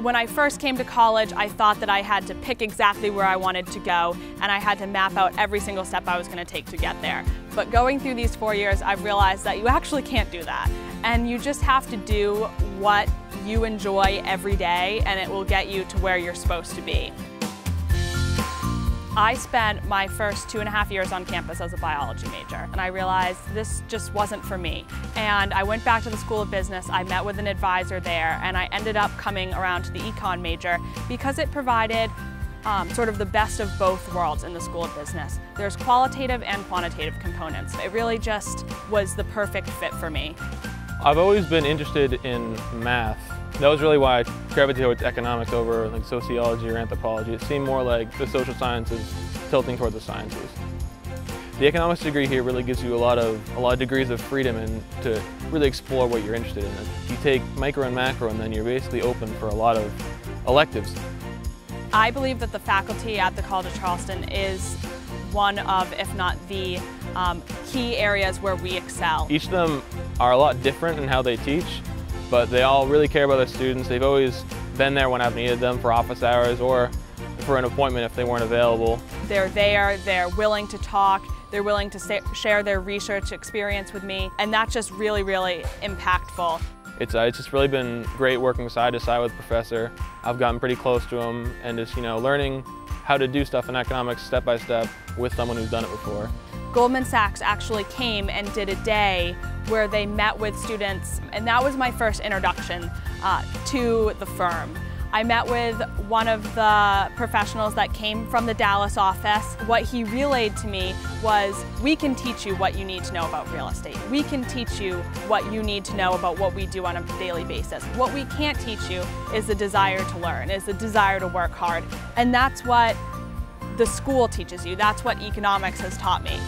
When I first came to college, I thought that I had to pick exactly where I wanted to go and I had to map out every single step I was going to take to get there. But going through these four years, I've realized that you actually can't do that. And you just have to do what you enjoy every day and it will get you to where you're supposed to be. I spent my first two and a half years on campus as a biology major, and I realized this just wasn't for me. And I went back to the School of Business, I met with an advisor there, and I ended up coming around to the econ major because it provided um, sort of the best of both worlds in the School of Business. There's qualitative and quantitative components. It really just was the perfect fit for me. I've always been interested in math that was really why I gravitated towards economics over like sociology or anthropology. It seemed more like the social sciences tilting toward the sciences. The economics degree here really gives you a lot of a lot of degrees of freedom and to really explore what you're interested in. You take micro and macro and then you're basically open for a lot of electives. I believe that the faculty at the College of Charleston is one of, if not the um, key areas where we excel. Each of them are a lot different in how they teach, but they all really care about their students. They've always been there when I've needed them for office hours or for an appointment if they weren't available. They're there, they're willing to talk, they're willing to share their research experience with me, and that's just really, really impactful. It's, uh, it's just really been great working side to side with Professor. I've gotten pretty close to him and just, you know, learning how to do stuff in economics step by step with someone who's done it before. Goldman Sachs actually came and did a day where they met with students, and that was my first introduction uh, to the firm. I met with one of the professionals that came from the Dallas office. What he relayed to me was, we can teach you what you need to know about real estate. We can teach you what you need to know about what we do on a daily basis. What we can't teach you is the desire to learn, is the desire to work hard. And that's what the school teaches you. That's what economics has taught me.